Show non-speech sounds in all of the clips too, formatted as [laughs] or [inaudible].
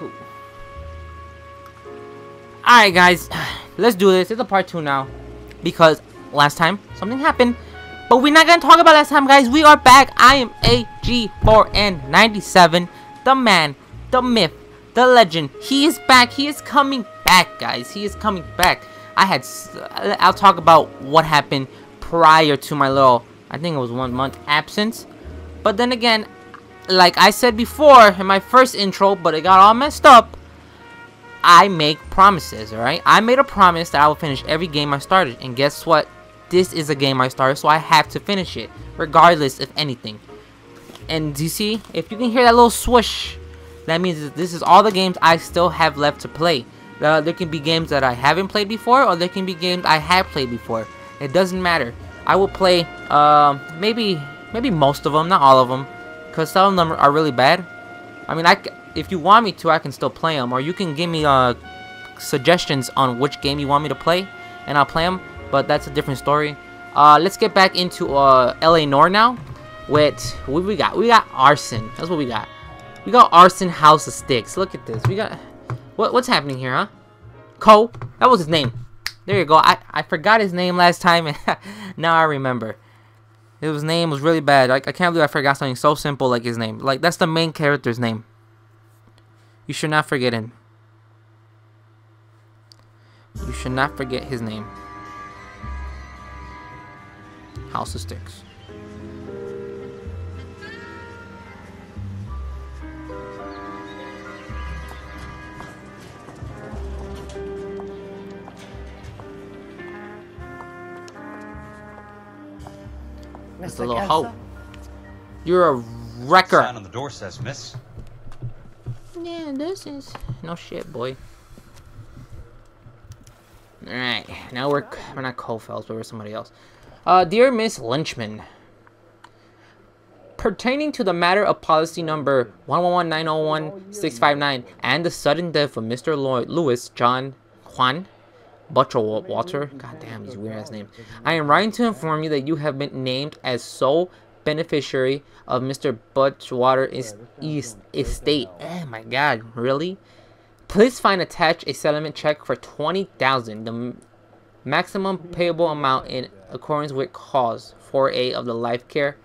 cool. Alright, guys. [sighs] Let's do this. It's a part two now. Because last time, something happened. But we're not going to talk about last time, guys. We are back. I am AG4N97. The man, the myth, the legend. He is back. He is coming back, guys. He is coming back. I had... Uh, I'll talk about what happened prior to my little... I think it was one month absence. But then again, like I said before in my first intro, but it got all messed up. I make promises, alright? I made a promise that I will finish every game I started. And guess what? This is a game I started, so I have to finish it. Regardless of anything. And you see? If you can hear that little swoosh, that means that this is all the games I still have left to play. Uh, there can be games that I haven't played before, or there can be games I have played before. It doesn't matter. I will play, uh, maybe, maybe most of them, not all of them. Because some of them are really bad. I mean, I, if you want me to, I can still play them. Or you can give me uh, suggestions on which game you want me to play. And I'll play them. But that's a different story. Uh, let's get back into uh, LA Noire now. With, what we got? We got Arson. That's what we got. We got Arson House of Sticks. Look at this. We got... What, what's happening here, huh? Cole. That was his name. There you go. I, I forgot his name last time. [laughs] and now I remember. His name was really bad. Like I can't believe I forgot something so simple like his name. Like that's the main character's name. You should not forget him. You should not forget his name. House of Sticks. A little hoe. You're a wrecker. Sign on the door says miss. Yeah, this is no shit, boy. Alright, now we're we're not Cole Phelps, but we're somebody else. Uh, dear Miss Lynchman, pertaining to the matter of policy number 111901659 and the sudden death of Mr. Lloyd Lewis John Juan Butcher Walter. God damn, these weird ass names. I am writing to inform you that you have been named as sole beneficiary of Mr. Butchwater East estate. Oh my god, really? Please find attached a settlement check for 20000 the maximum payable amount in accordance with clause 4A of the life care,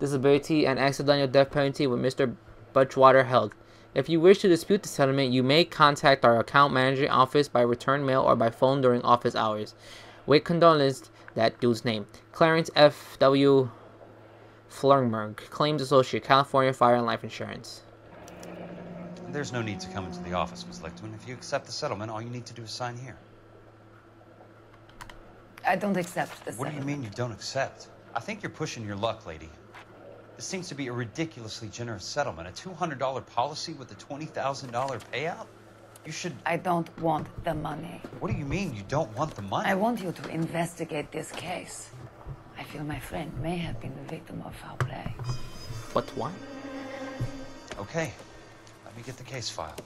disability, and accidental death penalty with Mr. Butchwater held. If you wish to dispute the settlement, you may contact our account manager office by return mail or by phone during office hours. With condolence, that dude's name. Clarence F. W. Flernberg, Claims Associate, California Fire and Life Insurance. There's no need to come into the office, Miss Lichtman. If you accept the settlement, all you need to do is sign here. I don't accept the What do you mean you don't accept? I think you're pushing your luck, lady. This seems to be a ridiculously generous settlement. A $200 policy with a $20,000 payout? You should... I don't want the money. What do you mean you don't want the money? I want you to investigate this case. I feel my friend may have been the victim of foul play. What, what? Okay. Let me get the case file.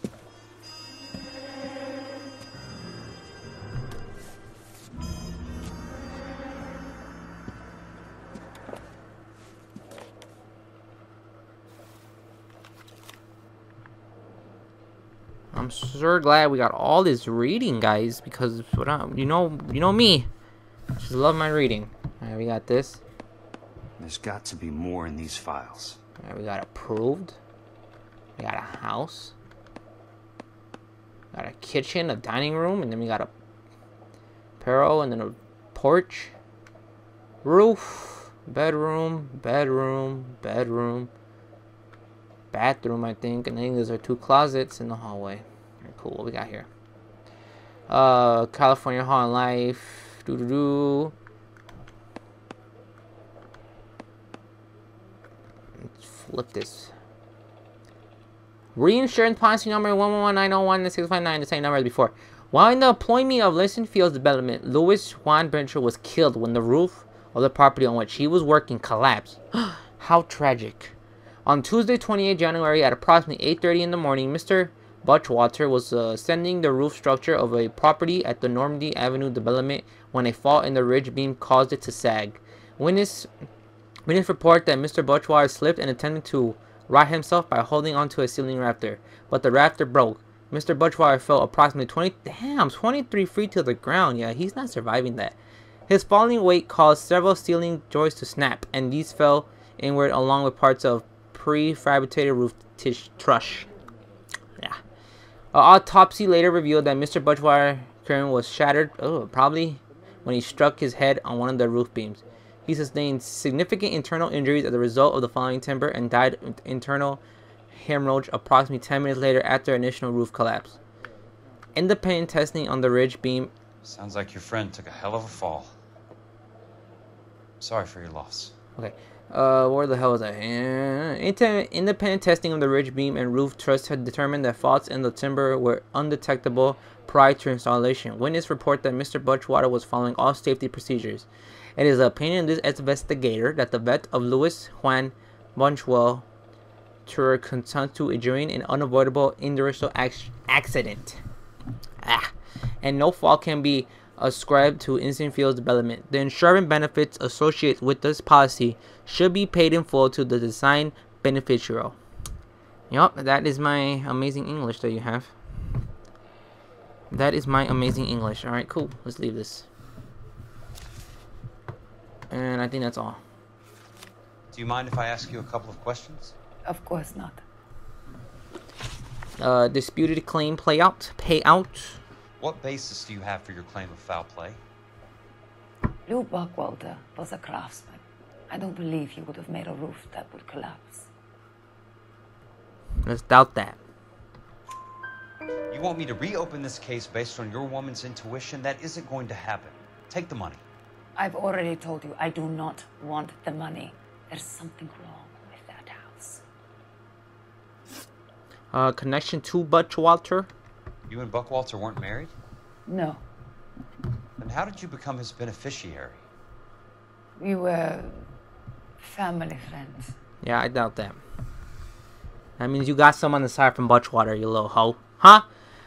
Sure glad we got all this reading, guys, because you know, you know me, just love my reading. All right, we got this. There's got to be more in these files. All right, we got approved. We got a house. Got a kitchen, a dining room, and then we got a peril, and then a porch, roof, bedroom, bedroom, bedroom, bathroom, I think, and I think those are two closets in the hallway. Cool, what we got here? Uh, California and Life, doo doo doo. Let's flip this. Reinsurance policy number 111901 the same number as before. While in the employment of Elysian Fields Development, Louis Juan Bencher was killed when the roof of the property on which he was working collapsed. [gasps] How tragic. On Tuesday, 28 January at approximately 8.30 in the morning, Mr. Butchwater was uh, ascending the roof structure of a property at the Normandie Avenue development when a fault in the ridge beam caused it to sag. Witness, witness report that Mr. Butchwater slipped and attempted to right himself by holding onto a ceiling rafter, but the rafter broke. Mr. Butchwire fell approximately 20, damn, 23 feet to the ground. Yeah, he's not surviving that. His falling weight caused several ceiling joists to snap, and these fell inward along with parts of prefabricated roof tish trush. An autopsy later revealed that Mr. Butchwire Kern was shattered, oh, probably when he struck his head on one of the roof beams. He sustained significant internal injuries as a result of the falling timber and died of internal hemorrhage approximately 10 minutes later after initial roof collapse. Independent testing on the ridge beam. Sounds like your friend took a hell of a fall. Sorry for your loss. Okay. Uh, where the hell is that? Uh, independent testing of the ridge beam and roof truss had determined that faults in the timber were undetectable prior to installation. Witness report that Mr. Butchwater was following all safety procedures. It is the opinion of this investigator that the vet of Louis Juan Bunchwell to consent to enduring an unavoidable industrial accident. Ah. And no fault can be ascribed to Instant Field's development. The insurance benefits associated with this policy should be paid in full to the design beneficiary. Yup, that is my amazing English that you have. That is my amazing English. Alright, cool. Let's leave this. And I think that's all. Do you mind if I ask you a couple of questions? Of course not. Uh, disputed claim play out, pay out. What basis do you have for your claim of foul play? Lou Buckwalter was a craftsman. I don't believe he would have made a roof that would collapse. Let's doubt that. You want me to reopen this case based on your woman's intuition? That isn't going to happen. Take the money. I've already told you I do not want the money. There's something wrong with that house. Uh, connection to Buckwalter? You and Buckwalter weren't married? No. Then how did you become his beneficiary? We were family friends. Yeah, I doubt that. That means you got some on the side from Butchwater, you little hoe. Huh?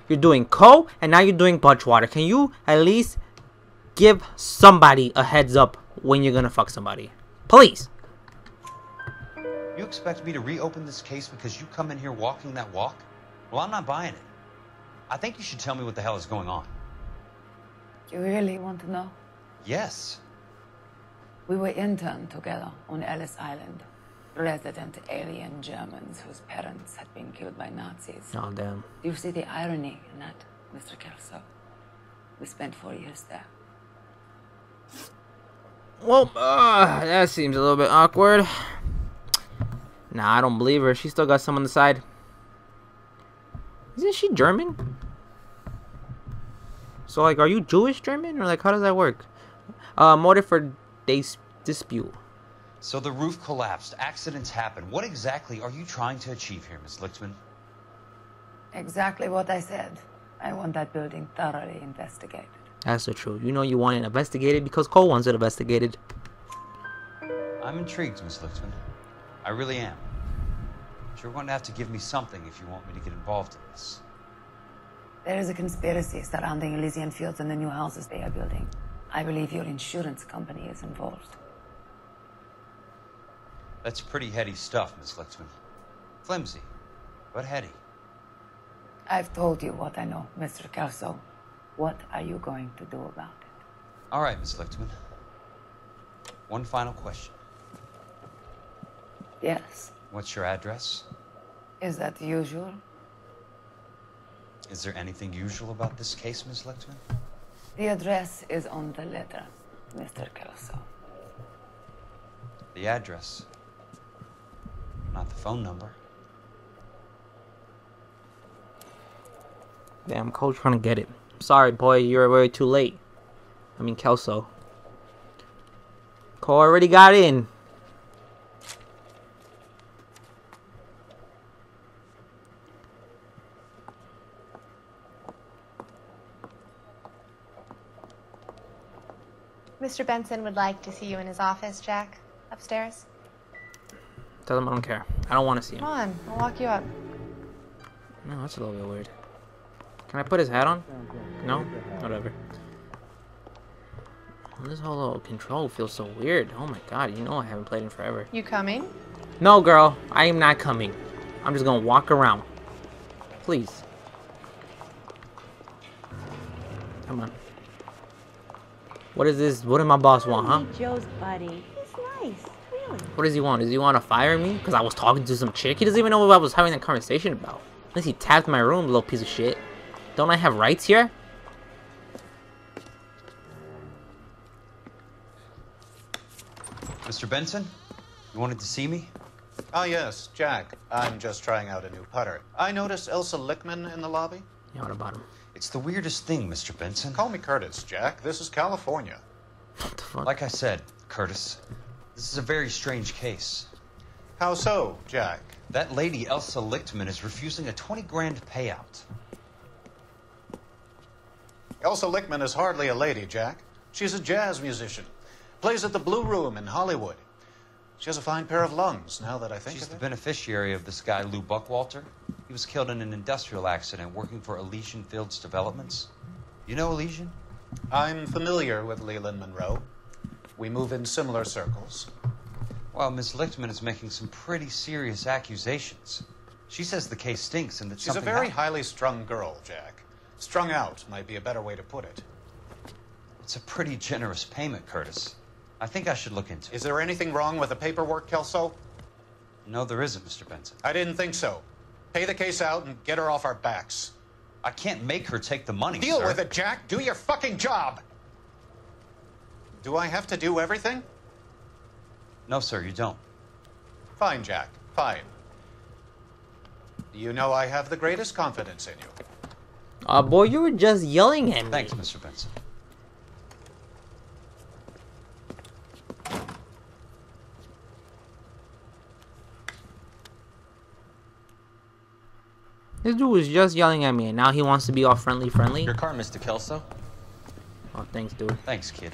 You're doing co, and now you're doing Butchwater. Can you at least give somebody a heads up when you're gonna fuck somebody? Please. You expect me to reopen this case because you come in here walking that walk? Well, I'm not buying it. I think you should tell me what the hell is going on. You really want to know? Yes. We were interned together on Ellis Island. Resident alien Germans whose parents had been killed by Nazis. Oh, damn. Do you see the irony in that, Mr. Kelso? We spent four years there. Well, uh, that seems a little bit awkward. Nah, I don't believe her. She still got some on the side. Isn't she German? So, like, are you Jewish German? Or, like, how does that work? Uh, motive for dis dispute. So the roof collapsed. Accidents happen. What exactly are you trying to achieve here, Miss Lichtman? Exactly what I said. I want that building thoroughly investigated. That's the truth. You know you want it investigated because Cole wants it investigated. I'm intrigued, Miss Lichtman. I really am. But you're going to have to give me something if you want me to get involved in this. There is a conspiracy surrounding Elysian Fields and the new houses they are building. I believe your insurance company is involved. That's pretty heady stuff, Miss Lichtman. Flimsy, but heady. I've told you what I know, Mr. Kelso. What are you going to do about it? All right, Miss Lichtman. One final question. Yes. What's your address? Is that usual? Is there anything usual about this case, Miss Lichtman? The address is on the letter, Mr. Kelso. The address, not the phone number. Damn, Cole's trying to get it. Sorry, boy, you're way too late. I mean, Kelso. Cole already got in. Mr. Benson would like to see you in his office, Jack. Upstairs. Tell him I don't care. I don't want to see him. Come on, I'll walk you up. No, that's a little bit weird. Can I put his hat on? No? Whatever. This whole little control feels so weird. Oh my god, you know I haven't played in forever. You coming? No, girl. I am not coming. I'm just gonna walk around. What is this? What did my boss want, huh? Joe's buddy. He's nice, really. What does he want? Does he want to fire me? Because I was talking to some chick? He doesn't even know what I was having that conversation about. Unless he tapped my room, little piece of shit. Don't I have rights here? Mr. Benson, you wanted to see me? Ah, yes, Jack. I'm just trying out a new putter. I noticed Elsa Lichtman in the lobby. Yeah, what about him? It's the weirdest thing, Mr. Benson. Call me Curtis, Jack. This is California. What the fuck? Like I said, Curtis, this is a very strange case. How so, Jack? That lady, Elsa Lichtman, is refusing a 20 grand payout. Elsa Lichtman is hardly a lady, Jack. She's a jazz musician. Plays at the Blue Room in Hollywood. She has a fine pair of lungs, now that I think She's of the beneficiary of this guy, Lou Buckwalter. He was killed in an industrial accident working for Elysian Fields Developments. You know Elysian? I'm familiar with Leland Monroe. We move in similar circles. Well, Miss Lichtman is making some pretty serious accusations. She says the case stinks and that She's a very highly strung girl, Jack. Strung out might be a better way to put it. It's a pretty generous payment, Curtis. I think I should look into it. Is there anything wrong with the paperwork, Kelso? No, there isn't, Mr. Benson. I didn't think so. Pay the case out and get her off our backs. I can't make her take the money, Deal sir. with it, Jack. Do your fucking job. Do I have to do everything? No, sir, you don't. Fine, Jack. Fine. You know I have the greatest confidence in you. Uh, boy, you were just yelling at me. Thanks, Mr. Benson. This dude was just yelling at me, and now he wants to be all friendly, friendly. Your car, Mr. Kelso. Oh, thanks, dude. Thanks, kid.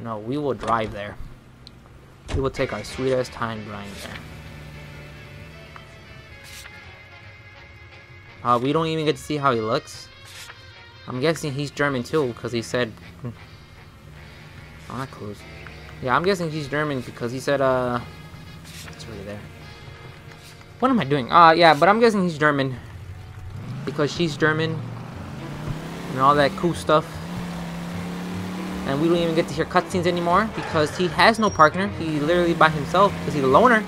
No, we will drive there. We will take our sweet ass time driving there. Uh, we don't even get to see how he looks. I'm guessing he's German too, because he said. Hmm. Oh, not close. Yeah, I'm guessing he's German because he said, uh. Really there. What am I doing? Uh, yeah, but I'm guessing he's German. Because she's German. And all that cool stuff. And we don't even get to hear cutscenes anymore because he has no partner. He literally by himself because he's a loner.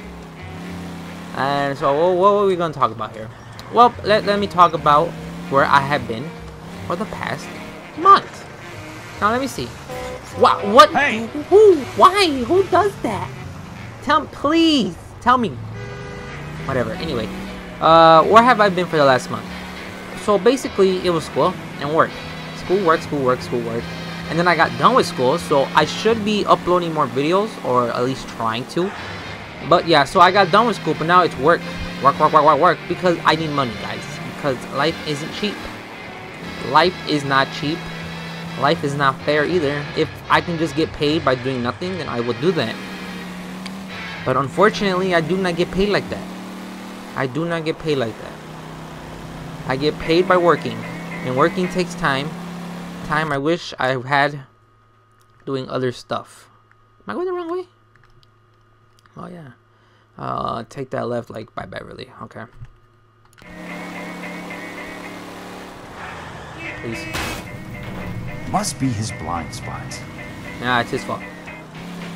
And so, what, what are we going to talk about here? Well, let, let me talk about where I have been for the past month. Now, let me see. What? What? Hey! Who? Why? Who does that? Tell please. Tell me. Whatever. Anyway, uh, where have I been for the last month? So basically, it was school and work. School, work, school, work, school, work. And then I got done with school, so I should be uploading more videos, or at least trying to. But yeah, so I got done with school, but now it's work. Work, work, work, work, work. Because I need money, guys. Because life isn't cheap. Life is not cheap. Life is not fair either. If I can just get paid by doing nothing, then I will do that. But unfortunately, I do not get paid like that. I do not get paid like that. I get paid by working. And working takes time. Time I wish I had doing other stuff. Am I going the wrong way? Oh yeah. Uh, take that left like by Beverly. Okay. Please. Must be his blind spots. Yeah, it's his fault.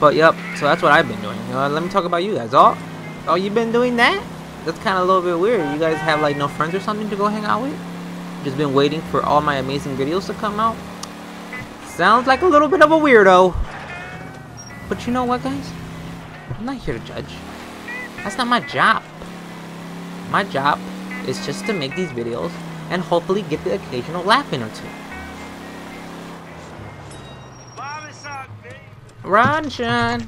But yep, so that's what I've been doing. Uh, let me talk about you guys. Oh, oh, you've been doing that? That's kind of a little bit weird. You guys have like no friends or something to go hang out with? Just been waiting for all my amazing videos to come out? Sounds like a little bit of a weirdo. But you know what, guys? I'm not here to judge. That's not my job. My job is just to make these videos and hopefully get the occasional laugh in or two. Run, Sean.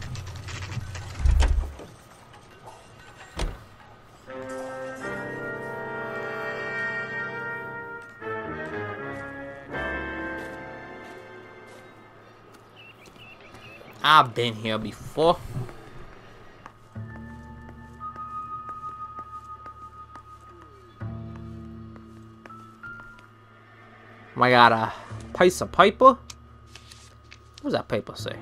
I've been here before. I got a piece of paper. What does that paper say?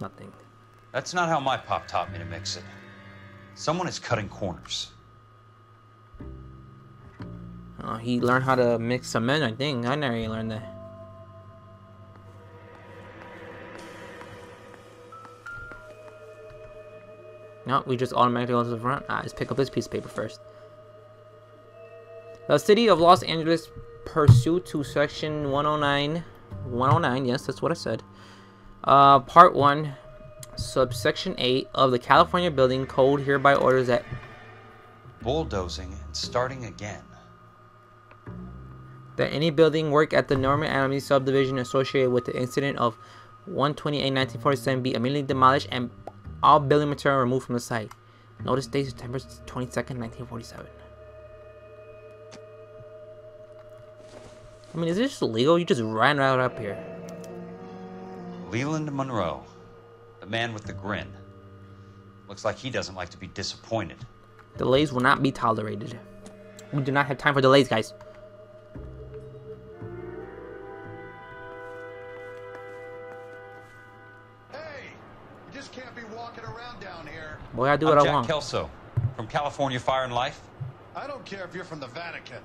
Nothing. That's not how my pop taught me to mix it. Someone is cutting corners. Oh, he learned how to mix cement, I think. I never really learned that. No, we just automatically go to the front. Ah, let's pick up this piece of paper first. The city of Los Angeles pursuant to section 109 109 yes that's what i said uh part 1 subsection 8 of the california building code hereby orders that Bulldozing and starting again. that any building work at the Norman Avenue subdivision associated with the incident of 128-1947 be immediately demolished and all building material removed from the site. Notice date September 22nd, 1947. I mean, is this illegal? You just ran right up here. Leland Monroe, the man with the grin. Looks like he doesn't like to be disappointed. Delays will not be tolerated. We do not have time for delays, guys. Hey, you just can't be walking around down here. Boy, I do I'm what I Jack want. Kelso from California Fire and Life. I don't care if you're from the Vatican.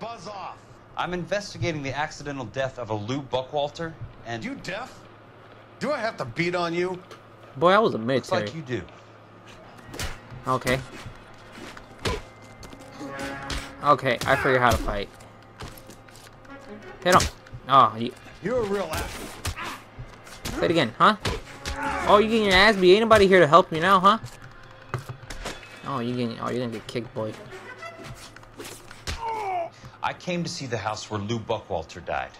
Buzz off. I'm investigating the accidental death of a Lou Buckwalter, and You deaf? Do I have to beat on you? Boy, I was a military. like you do. Okay. Okay, I figure how to fight. Hit him. Oh, you, You're a real ass. say it again, huh? Oh, you getting your ass beat? Ain't nobody here to help you now, huh? Oh, you getting? Oh, you're gonna get kicked, boy. I came to see the house where Lou Buckwalter died.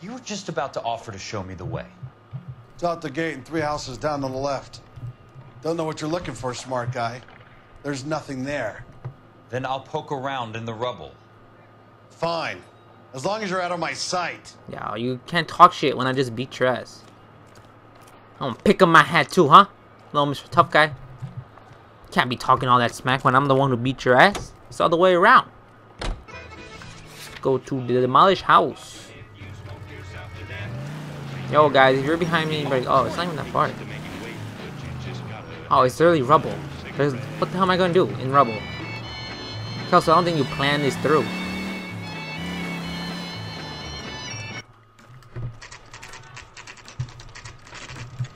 You were just about to offer to show me the way. It's out the gate and three houses down to the left. Don't know what you're looking for, smart guy. There's nothing there. Then I'll poke around in the rubble. Fine. As long as you're out of my sight. Yeah, you can't talk shit when I just beat your ass. I'm gonna pick up my hat too, huh? Little Mr. Tough Guy. Can't be talking all that smack when I'm the one who beat your ass. It's all the way around. Go to the demolished house. Yo, guys, if you're behind me, you're oh, it's not even that far. Oh, it's literally rubble. There's, what the hell am I gonna do in rubble? Kelso, I don't think you planned this through.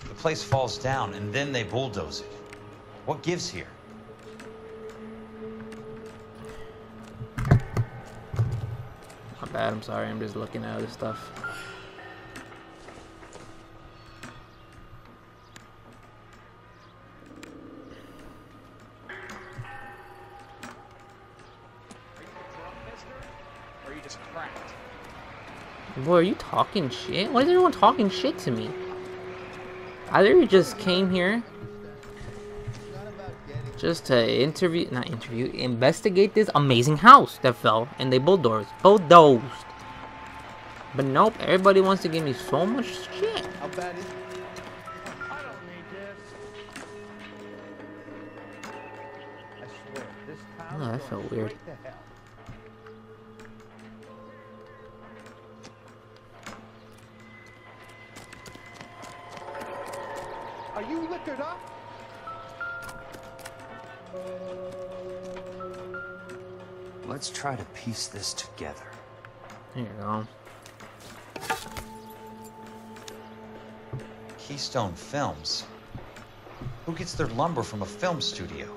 The place falls down, and then they bulldoze it. What gives here? My bad, I'm sorry, I'm just looking at other stuff. Boy, are you talking shit? Why is everyone talking shit to me? I literally just came here just to interview, not interview, investigate this amazing house that fell and they bulldozed, bulldozed. But nope, everybody wants to give me so much shit. How bad is Oh, that felt weird. Are you liquored up? Let's try to piece this together. There you go. Keystone Films. Who gets their lumber from a film studio?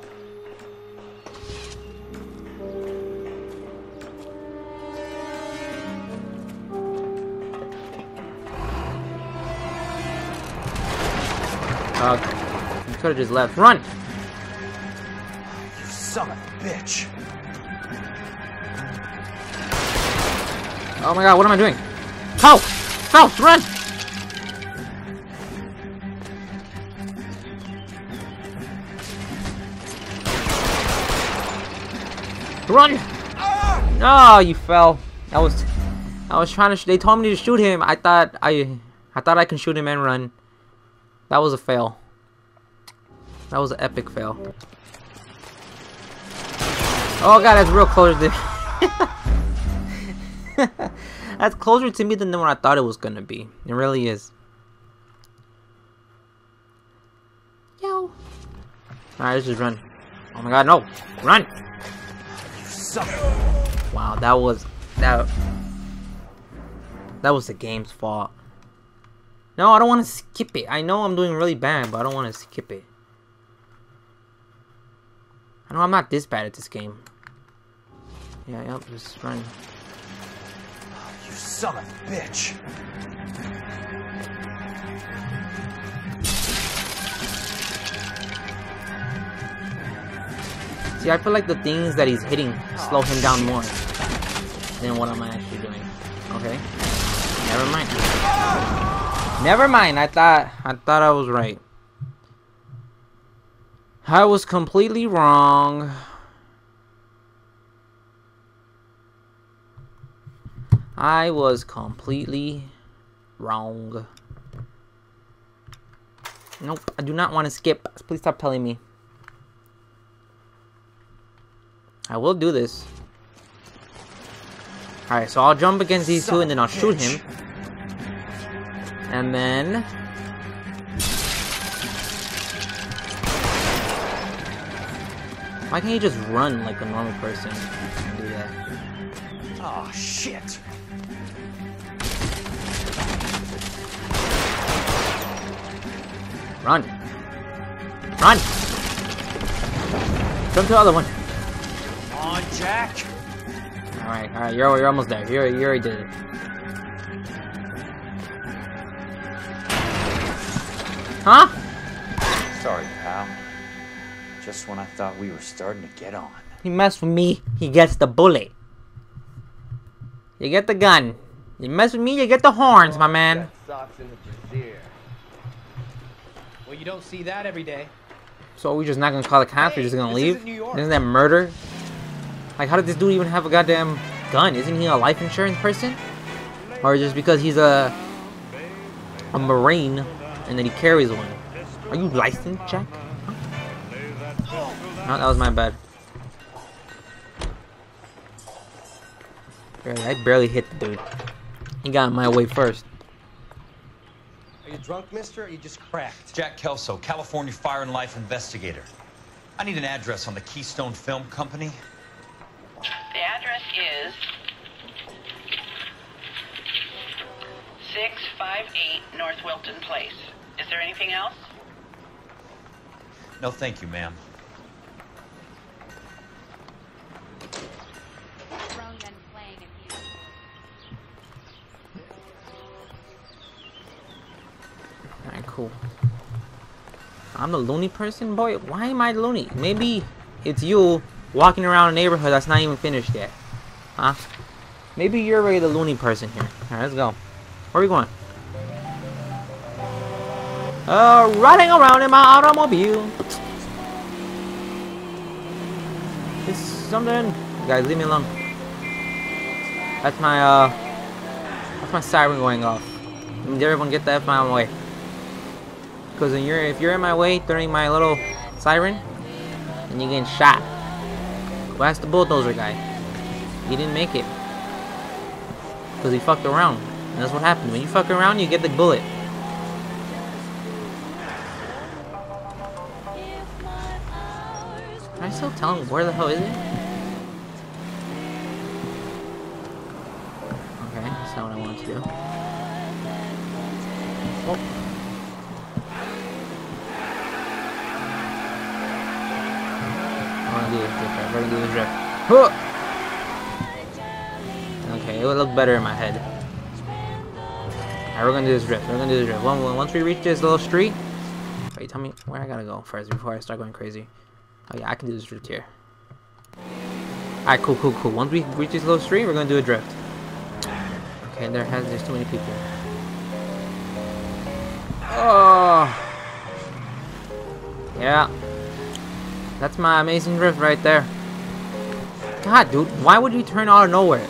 Uh, you could have just left. Run! You son of a bitch! Oh my god, what am I doing? Help! Help! Run! Run! Oh, you fell. I was, I was trying to. Sh they told me to shoot him. I thought I, I thought I can shoot him and run. That was a fail. That was an epic fail. Oh god, that's real close to. [laughs] That's closer to me than what I thought it was gonna be. It really is. Yo. Alright, let's just run. Oh my god, no! Run! Wow, that was that that was the game's fault. No, I don't want to skip it. I know I'm doing really bad, but I don't want to skip it. I know I'm not this bad at this game. Yeah, yep, just run. You son of a bitch. See, I feel like the things that he's hitting slow him down more than what I'm actually doing. Okay. Never mind. Never mind. I thought I thought I was right. I was completely wrong. I was completely wrong. Nope, I do not want to skip. Please stop telling me. I will do this. Alright, so I'll jump against these two and then I'll shoot him. And then... Why can't you just run like a normal person and do that? Oh, shit. Run! Run! Jump to the other one. Come on, Jack. Alright, alright, you're, you're almost there. You're, you already did it. Huh? Sorry, pal. Just when I thought we were starting to get on. He mess with me, he gets the bullet. You get the gun. You mess with me, you get the horns, my man. Socks in the brassiere. Well, you don't see that every day. So we just not gonna call the cops, we're just gonna this leave? isn't New York. Isn't that murder? Like, how did this dude even have a goddamn gun? Isn't he a life insurance person? Or just because he's a a marine and then he carries one? Are you licensed, Jack? No, that was my bad. Barely, I barely hit the dude. He got in my way first. Are you drunk, mister, or are you just cracked? Jack Kelso, California Fire and Life Investigator. I need an address on the Keystone Film Company. The address is 658 North Wilton Place. Is there anything else? No, thank you, ma'am. Alright, cool. I'm the loony person? Boy, why am I loony? Maybe it's you walking around a neighborhood that's not even finished yet. Huh? Maybe you're really the loony person here. Alright, let's go. Where are we going? Uh, riding around in my automobile. It's something. Guys, leave me alone. That's my, uh, that's my siren going off. Did everyone get that my way? Because you're, if you're in my way during my little siren, then you're getting shot. Go ask the bulldozer guy. He didn't make it. Because he fucked around. And that's what happens. When you fuck around, you get the bullet. Still tell him where the hell is it? Okay, that's not what I wanted to do. Oh. I want to do this gonna do this drift. Huh! Okay, it would look better in my head. Alright, we're gonna do this drift. We're gonna do this one- once we reach this little street. Wait, tell me where I gotta go first before I start going crazy. Oh yeah, I can do this drift here. Alright, cool, cool, cool. Once we reach this little street, we're gonna do a drift. Okay, there has there's too many people. Oh. Yeah. That's my amazing drift right there. God, dude, why would you turn out of nowhere?